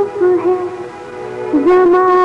ज़मीन है। जमाना